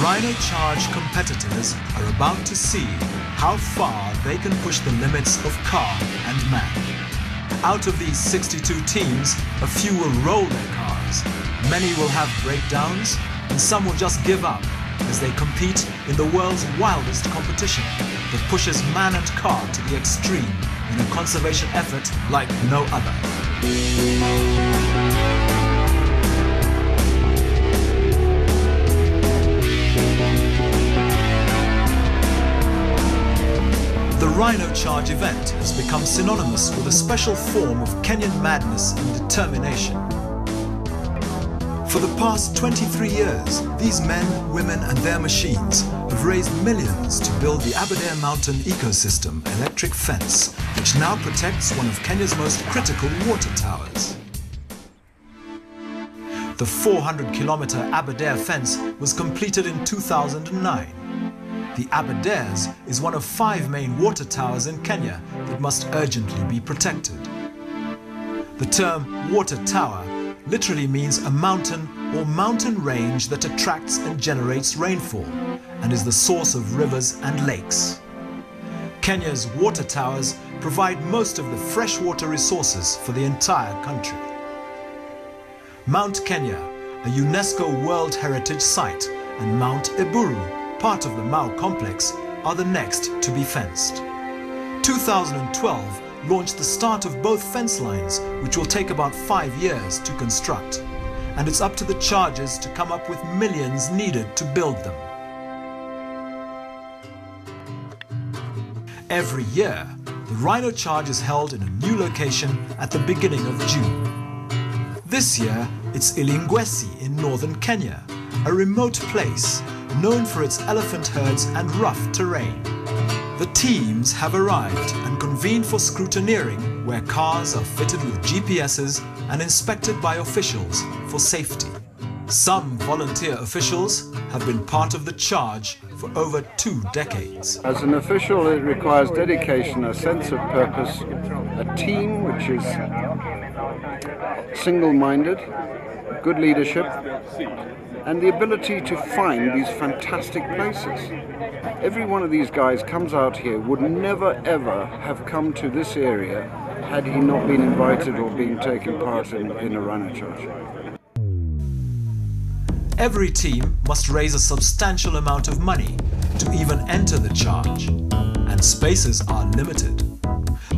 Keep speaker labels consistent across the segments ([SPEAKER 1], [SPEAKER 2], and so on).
[SPEAKER 1] Rhino Charge competitors are about to see how far they can push the limits of car and man. Out of these 62 teams, a few will roll their cars, many will have breakdowns, and some will just give up as they compete in the world's wildest competition that pushes man and car to the extreme in a conservation effort like no other. Rhino Charge event has become synonymous with a special form of Kenyan madness and determination. For the past 23 years, these men, women and their machines have raised millions to build the Aberdare Mountain Ecosystem electric fence, which now protects one of Kenya's most critical water towers. The 400 kilometer Aberdare fence was completed in 2009. The Aberdares is one of five main water towers in Kenya that must urgently be protected. The term water tower literally means a mountain or mountain range that attracts and generates rainfall and is the source of rivers and lakes. Kenya's water towers provide most of the freshwater resources for the entire country. Mount Kenya, a UNESCO World Heritage Site, and Mount Eburu, part of the Mau complex, are the next to be fenced. 2012 launched the start of both fence lines, which will take about five years to construct. And it's up to the chargers to come up with millions needed to build them. Every year, the Rhino Charge is held in a new location at the beginning of June. This year, it's Il Ngwesi in northern Kenya, a remote place known for its elephant herds and rough terrain. The teams have arrived and convened for scrutineering where cars are fitted with GPSs and inspected by officials for safety. Some volunteer officials have been part of the charge for over two decades.
[SPEAKER 2] As an official, it requires dedication, a sense of purpose, a team which is single-minded, good leadership, and the ability to find these fantastic places. Every one of these guys comes out here would never ever have come to this area had he not been invited or been taking part in, in a charge.
[SPEAKER 1] Every team must raise a substantial amount of money to even enter the charge, and spaces are limited.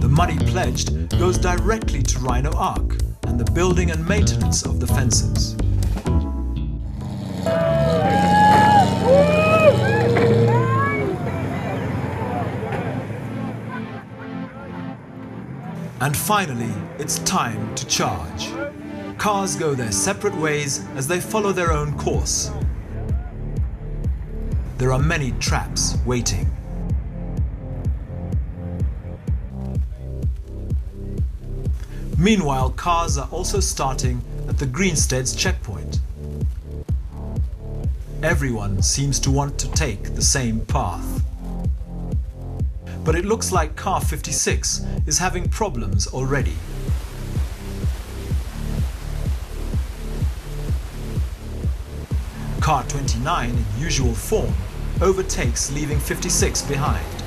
[SPEAKER 1] The money pledged goes directly to Rhino Ark and the building and maintenance of the fences. And finally, it's time to charge. Cars go their separate ways as they follow their own course. There are many traps waiting. Meanwhile, cars are also starting at the Greensteads checkpoint. Everyone seems to want to take the same path. But it looks like car 56 is having problems already. Car 29, in usual form, overtakes leaving 56 behind.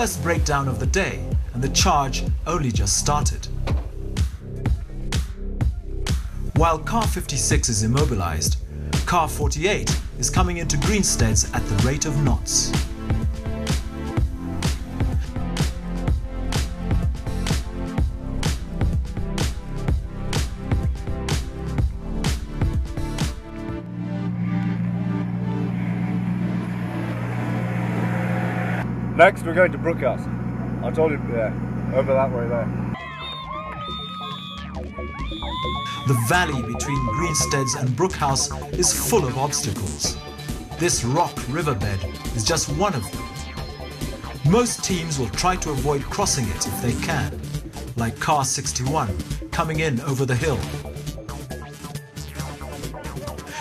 [SPEAKER 1] First breakdown of the day, and the charge only just started. While car 56 is immobilized, car 48 is coming into Greensteads at the rate of knots.
[SPEAKER 3] Next, we're going to Brookhouse. I told you, yeah, over that way there.
[SPEAKER 1] The valley between Greensteads and Brookhouse is full of obstacles. This rock riverbed is just one of them. Most teams will try to avoid crossing it if they can, like car 61 coming in over the hill.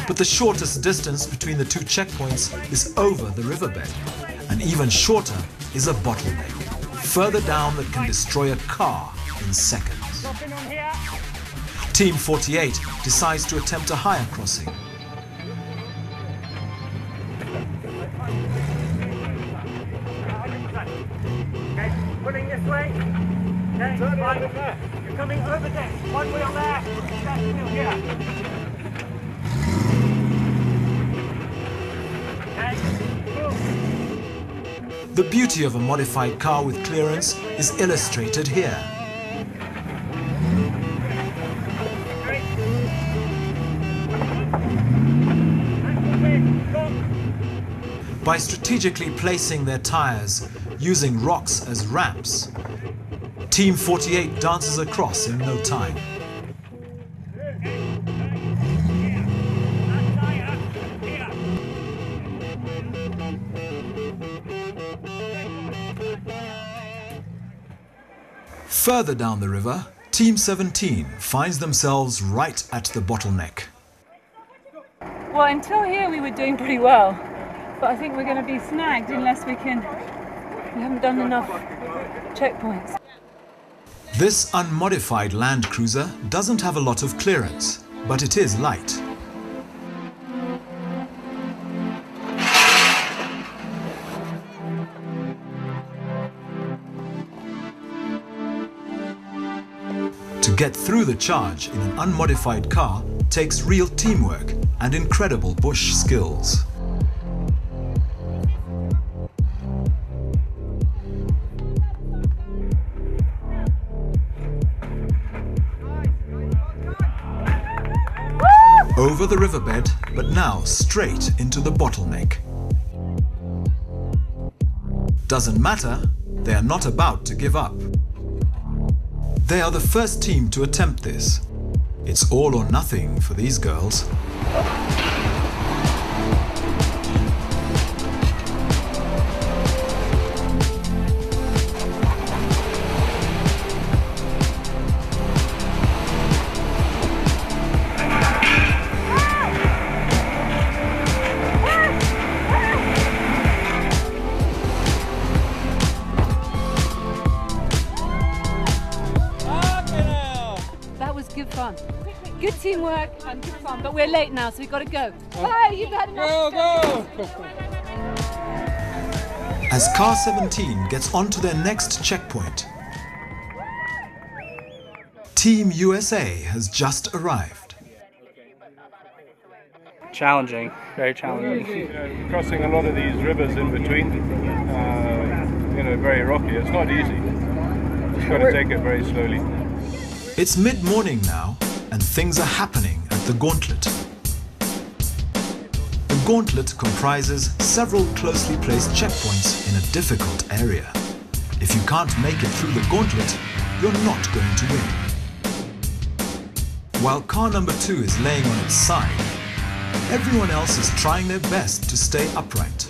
[SPEAKER 1] But the shortest distance between the two checkpoints is over the riverbed, and even shorter is a bottleneck, further down that can destroy a car in seconds. Team 48 decides to attempt a higher crossing.
[SPEAKER 4] Okay, pulling this way. Okay, fine. You're coming over there. One wheel there. That wheel here.
[SPEAKER 1] The beauty of a modified car with clearance is illustrated here. By strategically placing their tires using rocks as ramps, Team 48 dances across in no time. Further down the river, Team 17 finds themselves right at the bottleneck.
[SPEAKER 5] Well, until here we were doing pretty well, but I think we're going to be snagged unless we can. We haven't done enough checkpoints.
[SPEAKER 1] This unmodified Land Cruiser doesn't have a lot of clearance, but it is light. Get through the charge in an unmodified car takes real teamwork and incredible bush skills. Over the riverbed, but now straight into the bottleneck. Doesn't matter, they are not about to give up. They are the first team to attempt this. It's all or nothing for these girls.
[SPEAKER 5] Good fun. Good teamwork and good fun, but we're late now, so we've got to go. Bye, you've had enough. Go, go!
[SPEAKER 1] As Car 17 gets onto their next checkpoint, Team USA has just arrived.
[SPEAKER 6] challenging, very challenging.
[SPEAKER 3] You know, crossing a lot of these rivers in between, uh, you know, very rocky. It's not easy. Just got to take it very slowly.
[SPEAKER 1] It's mid morning now, and things are happening at the gauntlet. The gauntlet comprises several closely placed checkpoints in a difficult area. If you can't make it through the gauntlet, you're not going to win. While car number two is laying on its side, everyone else is trying their best to stay upright.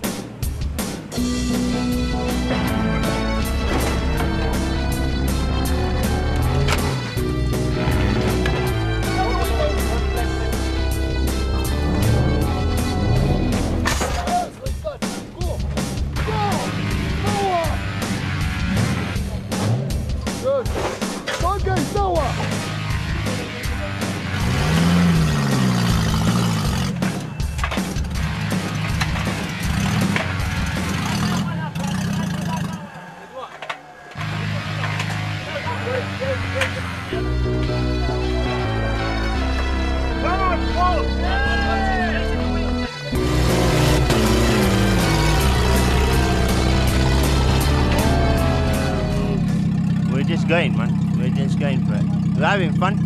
[SPEAKER 7] Going, man. We're just going for it. We're having fun.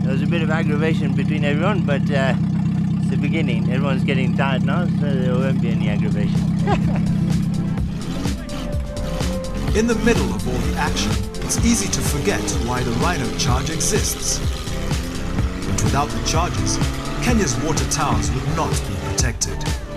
[SPEAKER 7] There was a bit of aggravation between everyone, but uh, it's the beginning. Everyone's getting tired now, so there won't be any aggravation.
[SPEAKER 1] In the middle of all the action, it's easy to forget why the Rhino charge exists. But without the charges, Kenya's water towers would not be protected.